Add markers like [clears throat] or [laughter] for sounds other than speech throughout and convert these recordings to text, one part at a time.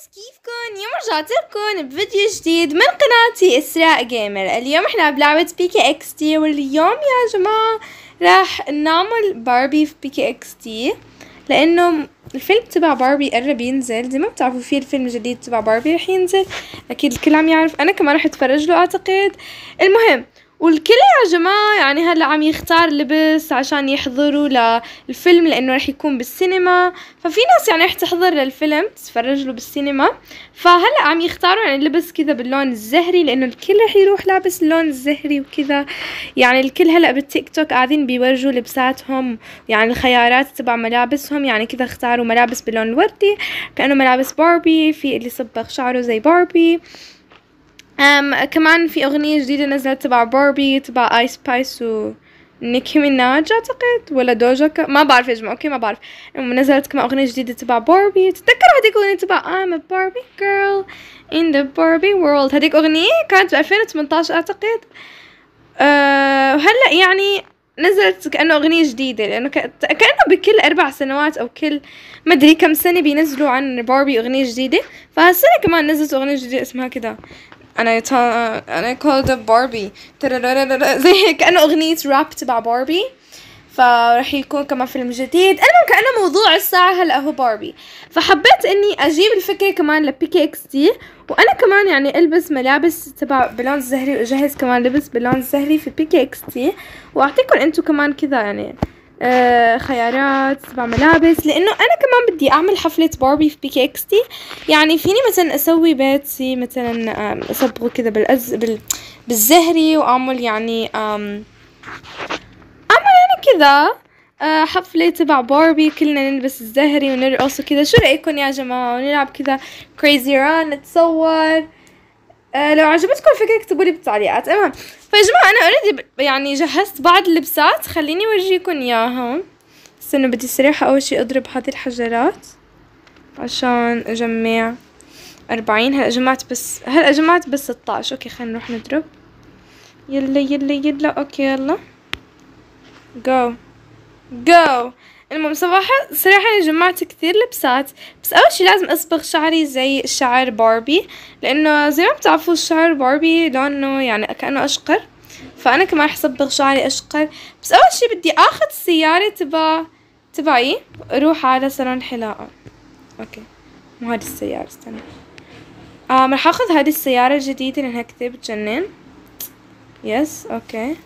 guys كيفكن اليوم رجعت لكم بفيديو جديد من قناتي إسراء جيمر. اليوم إحنا بلعبة PK XD واليوم يا جماعة راح نعمل باربي في PK XD لأنه الفيلم تبع باربي قرب ينزل. زي ما بتعرفوا في الفيلم الجديد تبع باربي رح ينزل. أكيد الكل عم يعرف. أنا كمان رح أتفرج له أعتقد. المهم والكل يا جماعة يعني هلا عم يختار لبس عشان يحضروا للفيلم لأنه رح يكون بالسينما. ففي ناس يعني رح تحضر للفيلم تتفرج له بالسينما. فهلا عم يختاروا يعني لبس كذا باللون الزهري لأنه الكل رح يروح لابس اللون الزهري وكذا. يعني الكل هلا بالتيك توك قاعدين بيورجوا لبساتهم يعني الخيارات تبع ملابسهم. يعني كذا اختاروا ملابس باللون الوردي كأنه ملابس باربي في اللي صبغ شعره زي باربي أم كمان في أغنية جديدة نزلت تبع باربي تبع آيس سبايس و نيكي ميناج أعتقد؟ ولا دوجا. ما بعرف يا جماعة okay ما بعرف. نزلت كمان أغنية جديدة تبع باربي تتذكروا هذيك الأغنية تبع I'm a Barbie girl in the Barbie world هذيك أغنية كانت ب 2018 أعتقد. أه وهلأ يعني نزلت كأنه أغنية جديدة لأنه كأنه بكل أربع سنوات أو كل مدري كم سنة بينزلوا عن باربي أغنية جديدة. فهالسنة كمان نزلت أغنية جديدة اسمها كده أنا يتا... أنا كولد باربي زي كأنه أغنية راب تبع باربي فرح يكون كمان فيلم جديد. المهم كانه موضوع الساعة هلأ هو باربي فحبيت إني أجيب الفكرة كمان ل PK XD وأنا كمان يعني ألبس ملابس تبع بلون الزهري وأجهز كمان لبس بلون الزهري في PK XD وأعطيكم أنتم كمان كذا يعني خيارات تبع ملابس لأنه أنا كمان بدي أعمل حفلة باربي في PK XD يعني فيني مثلا أسوي بيتي مثلا أصبغه كذا بالأز بال بالزهري وأعمل يعني أعمل يعني كذا آه حفلة تبع باربي كلنا نلبس الزهري ونرقص وكذا شو رأيكم يا جماعة؟ ونلعب كذا Crazy Run نتصور. آه لو عجبتكم الفكرة اكتبوا لي بالتعليقات. المهم فيا جماعة أنا already يعني جهزت بعض اللبسات. خليني أورجيكم إياها استنوا بدي صراحة أول شي أضرب هذه الحجرات عشان أجمع أربعين. هلا جمعت بس هلا جمعت بس ستاش okay خلينا نروح نضرب. يلا يلا يلا. okay يلا. جو جو المهم صراحة صراحة جمعت كثير لبسات. بس أول شي لازم أصبغ شعري زي شعر باربي لأنه زي ما بتعرفوا شعر باربي لونه يعني كأنه أشقر فأنا كمان رح صبغ شعري أشقر. بس أول شي بدي أخذ السيارة تبع تبعي أروح على صالون حلاقة. okay. مو هذه السيارة استنى. آه رح أخذ هذه السيارة الجديدة لأنها كثير بتجنن. yes okay.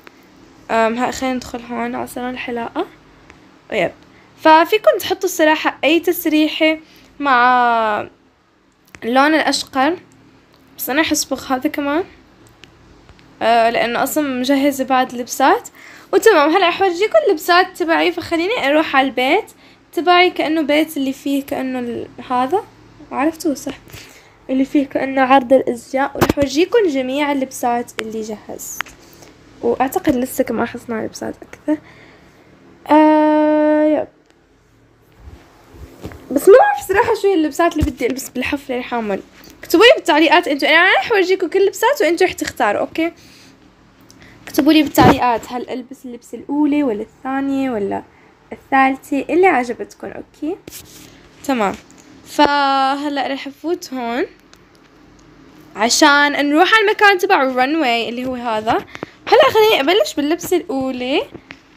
آم خلينا ندخل هون على صالون الحلاقة. yep. ففيكم تحطوا الصراحة أي تسريحة مع اللون الأشقر. بس أنا رح أصبغ هذا كمان. آه لأنه أصلا مجهزة بعد لبسات وتمام هلا رح أورجيكم اللبسات تبعي. فخليني أروح على البيت. تبعي كأنه بيت اللي فيه كأنه هذا. عرفتوا؟ صح. اللي فيه كأنه عرض الأزياء. ورح أورجيكم جميع اللبسات اللي جهزت وأعتقد لسه كمان حصنع لبسات أكثر آه يب شو هي اللبسات اللي بدي ألبس بالحفلة اللي حأعمل اكتبوا لي بالتعليقات أنتوا أنا رح أورجيكم كل اللبسات وانتوا رح تختاروا okay؟ اكتبوا لي بالتعليقات هل ألبس اللبسة الأولى ولا الثانية ولا الثالثة؟ اللي عجبتكم okay؟ تمام. فهلأ رح أفوت هون عشان نروح على المكان تبع ال runway اللي هو هذا. هلأ خليني أبلش باللبسة الأولى.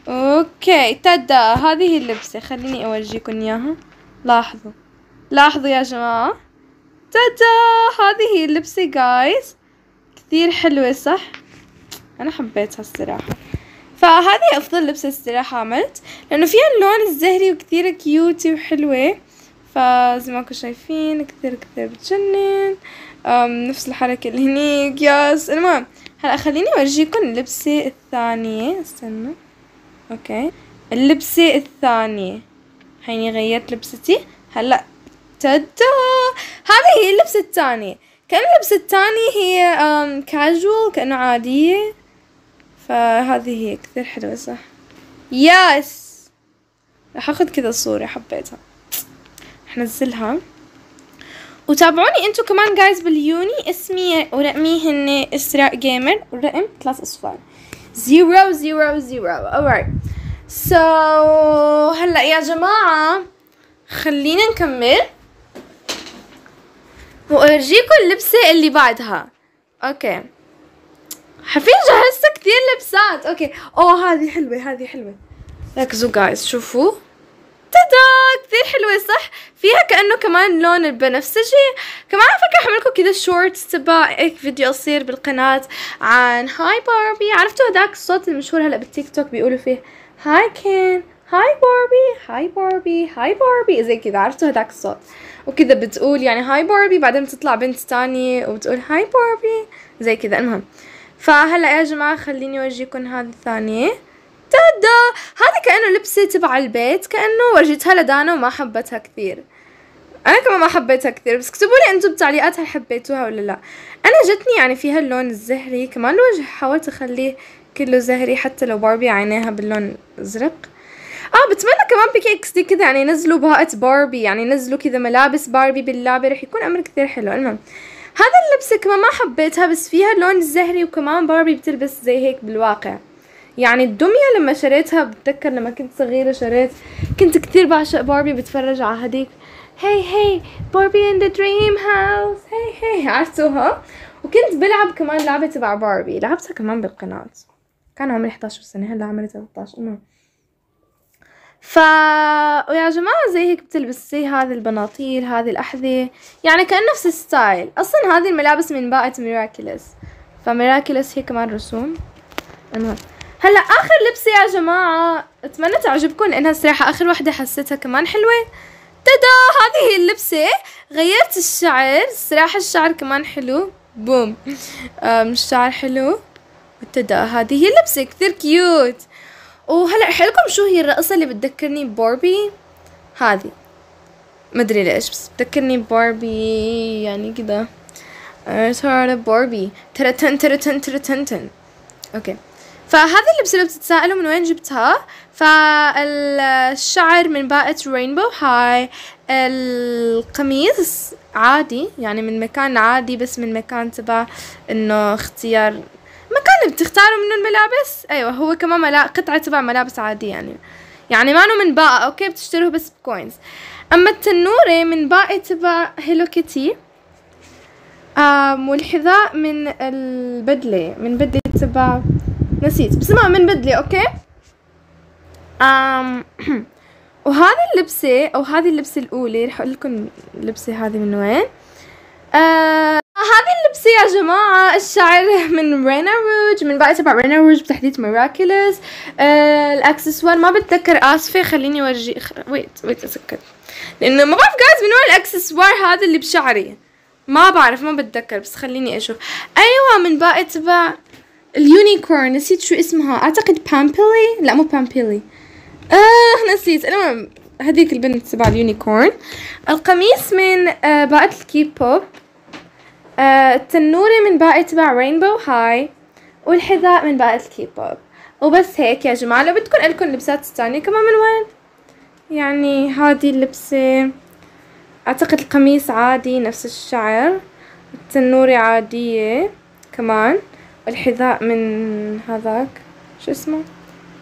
okay ta-da هذه اللبسة خليني اورجيكم إياها. لاحظوا. لاحظوا يا جماعة؟ تادا هذه هي اللبسة جايز كثير حلوة صح؟ أنا حبيتها الصراحة. فهذه أفضل لبسة الصراحة عملت لأنه فيها اللون الزهري وكثير كيوتي وحلوة. فزي ما انكم شايفين كثير كثير بتجنن. نفس الحركة اللي هنيك ياس. المهم هلا خليني أورجيكم اللبسة الثانية. استنى. okay. اللبسة الثانية. هيني غيرت لبستي. هلا ta-da هذه هي اللبسة الثانية. كأن اللبسة الثانية هي كاجوال كأنه عادية فهذه هي كثير حلوة صح. yes راح أخذ كذا صورة حبيتها. رح نزلها وتابعوني أنتو كمان guys باليوني. اسمي ورقمي هن إسراء جيمر والرقم ثلاث اصفار zero zero zero alright. So هلأ يا جماعة خلينا نكمل. وارجيكم اللبسة اللي بعدها. okay. حفيد جهزت كثير لبسات. okay. أوه هذه حلوة هذه حلوة. ركزوا guys شوفوا. ta-da كثير حلوة صح؟ فيها كأنه كمان لون البنفسجي كمان فكرة حأعمل لكم كذا shorts تبع هيك فيديو قصير بالقناة عن hi Barbie عرفتوا هداك الصوت المشهور هلأ بالتيك توك بيقولوا فيه hi Ken hi Barbie hi Barbie زي كذا عرفتوا هداك الصوت؟ وكذا بتقول يعني hi Barbie بعدين بتطلع بنت تانية وبتقول hi Barbie زي كذا. المهم فهلا يا جماعة خليني أورجيكم هذه الثانية. ta-da هذه كأنه لبسة تبع البيت كأنه ورجيتها لدانا وما حبتها كثير. أنا كمان ما حبيتها كثير بس اكتبوا لي أنتم بتعليقات هل حبيتوها ولا لا. أنا عجبتني يعني فيها اللون الزهري كمان الوجه حاولت أخليه كله زهري حتى لو باربي عينيها باللون أزرق. آه بتمنى كمان PK XD كذا يعني ينزلوا باقة باربي يعني ينزلوا كذا ملابس باربي باللعبة رح يكون أمر كثير حلو. المهم هذا اللبسة كمان ما حبيتها بس فيها اللون الزهري وكمان باربي بتلبس زي هيك بالواقع. يعني الدمية لما شريتها بتذكر لما كنت صغيرة شريت كنت كثير بعشق باربي بتفرج على هديك هي هي Barbie in the dream house هي هي عرفتوها؟ وكنت بلعب كمان لعبة تبع باربي لعبتها كمان بالقناة. كان عمري 11 سنة هلأ عمري 13 المهم ف ويا جماعة زي هيك بتلبس زي هذه البناطيل هذه الأحذية يعني كأن نفس ال style. أصلا هذه الملابس من باقة Miraculous. ف Miraculous هي كمان رسوم. المهم. هلأ آخر لبسه يا جماعة أتمنى تعجبكم لأنها الصراحه آخر وحدة حسيتها كمان حلوة. ta-da! هذه هي اللبسة. غيرت الشعر. الصراحه الشعر كمان حلو. boom. الشعر حلو. ta-da هذه هي اللبسة. كثير cute وهلا رح لكم شو هي الرقصة اللي بتذكرني باربي هذه. مدري ليش بس بتذكرني باربي يعني كذا ترى باربي ترى تن ترى تن. okay. فهذه اللبسة اللي بتتساءلوا من وين جبتها. فالشعر من باقة Rainbow High القميص عادي يعني من مكان عادي بس من مكان تبع إنه اختيار مكان بتختاروا منه الملابس. أيوه هو كمان ملا... قطعة تبع ملابس عادية يعني. يعني ما من باقة okay بتشتروه بس ب coins. أما التنورة من باقة تبع Hello Kitty آم والحذاء من البدلة من بدلة تبع نسيت. بس ما من بدلي okay؟ أم [clears throat] وهذه اللبسة أو هذه اللبسة الأولى رح أقول لكم اللبسة هذه من وين. آه يا جماعة الشعر من Rena Rouge من باقة تبع Rena Rouge بتحديد Miraculous الاكسسوار ما بتذكر آسفة خليني أورجي wait wait أتذكر. لأنه ما بعرف guys من وين الاكسسوار هذا اللي بشعري. ما بعرف ما بتذكر بس خليني أشوف. أيوه من باقة تبع ال unicorn نسيت شو اسمها. أعتقد بامبيلي لا مو بامبيلي آه نسيت. المهم هذيك البنت تبع ال unicorn. القميص من آه باقة الكيب بوب التنورة من باقة تبع Rainbow High والحذاء من باقة الكيب بوب وبس هيك يا جماعة لو بدكم لكم لبسات تانية كمان من وين؟ يعني هذه اللبسة أعتقد القميص عادي نفس الشعر. التنورة عادية كمان. الحذاء من هذاك شو اسمه؟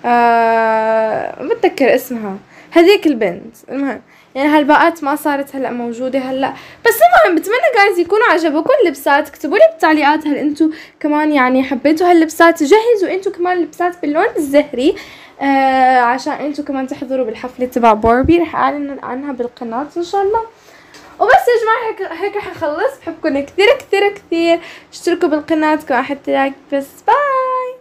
آه بتذكر اسمها. هذيك البنت. المهم يعني هالباقات ما صارت هلأ موجودة هلأ. بس المهم بتمنى جايز يكونوا عجبوكم اللبسات. اكتبوا لي بالتعليقات هل أنتم كمان يعني حبيتوا هاللبسات. جهزوا أنتم كمان اللبسات باللون الزهري آه عشان أنتم كمان تحضروا بالحفلة تبع باربي رح أعلن عنها بالقناة إن شاء الله. وبس يا جماعة هيك هيك رح أخلص. بحبكم كثير كثير كثير اشتركوا بالقناة كمان حتى لايك بس باي